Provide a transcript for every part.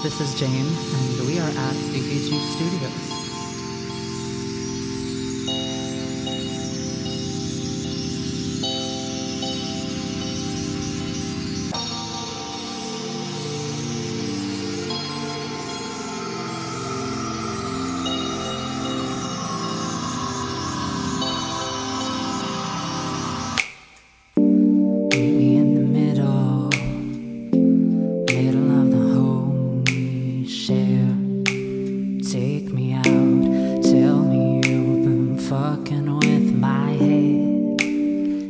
This is Jame, and we are at BVG Studios. My head.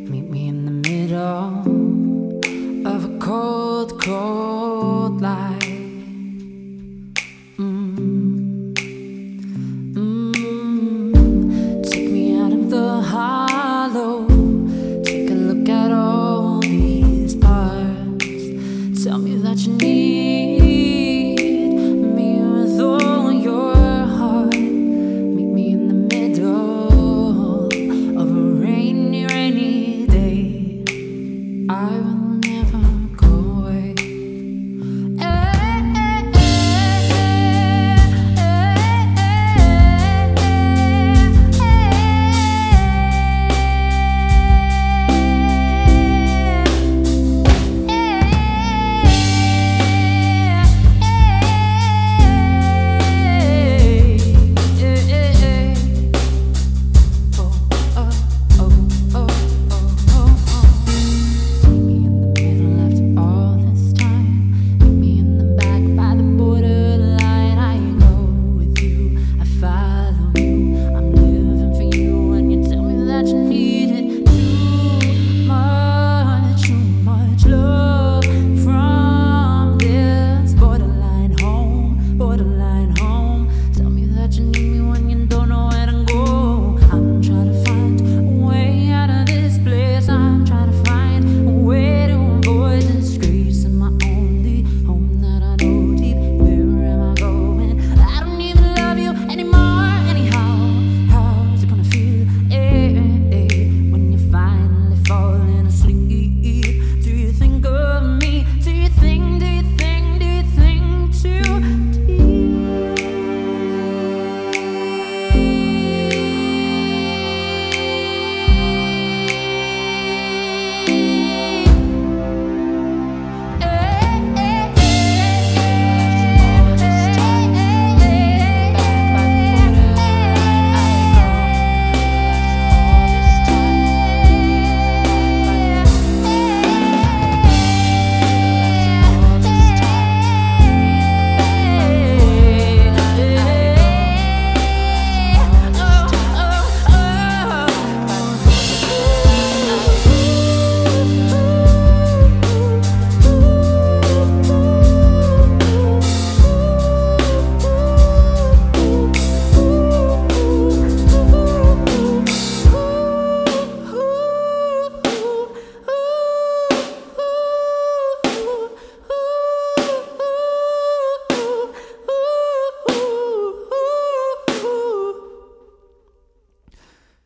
Meet me in the middle of a cold, cold light. Mm. Mm. Take me out of the hollow. Take a look at all these parts. Tell me that you need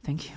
Thank you.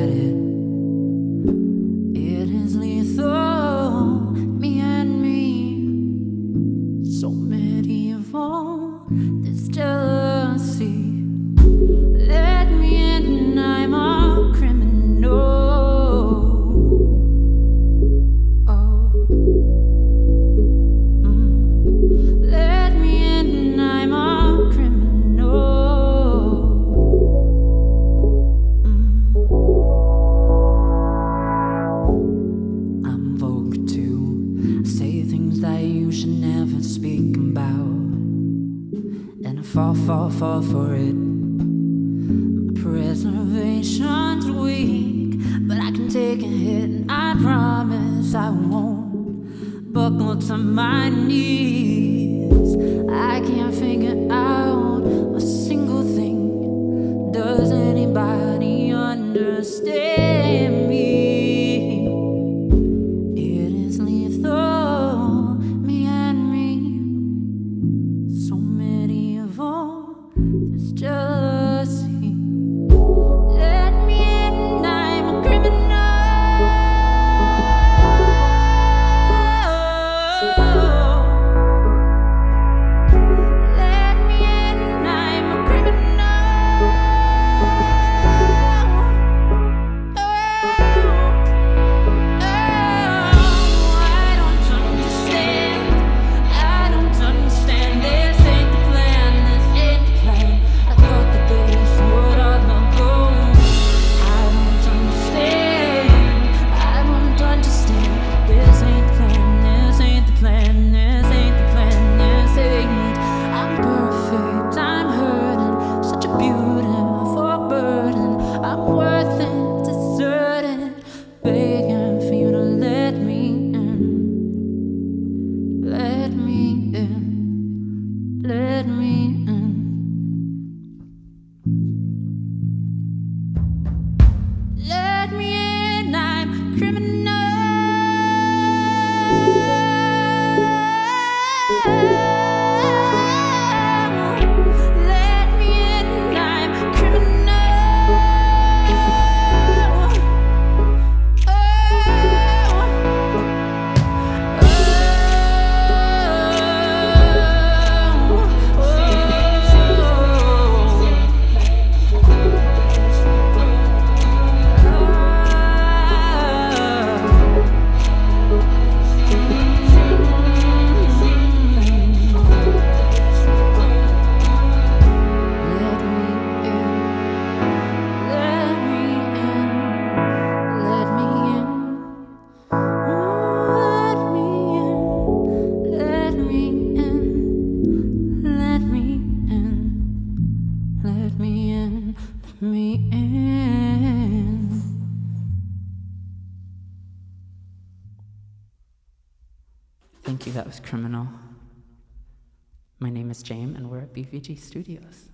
you should never speak about. And I fall, fall, fall for it. My preservation's weak, but I can take a hit, and I promise I won't buckle to my knees. I can't figure out. Thank you, that was criminal. My name is Jame, and we're at BVG Studios.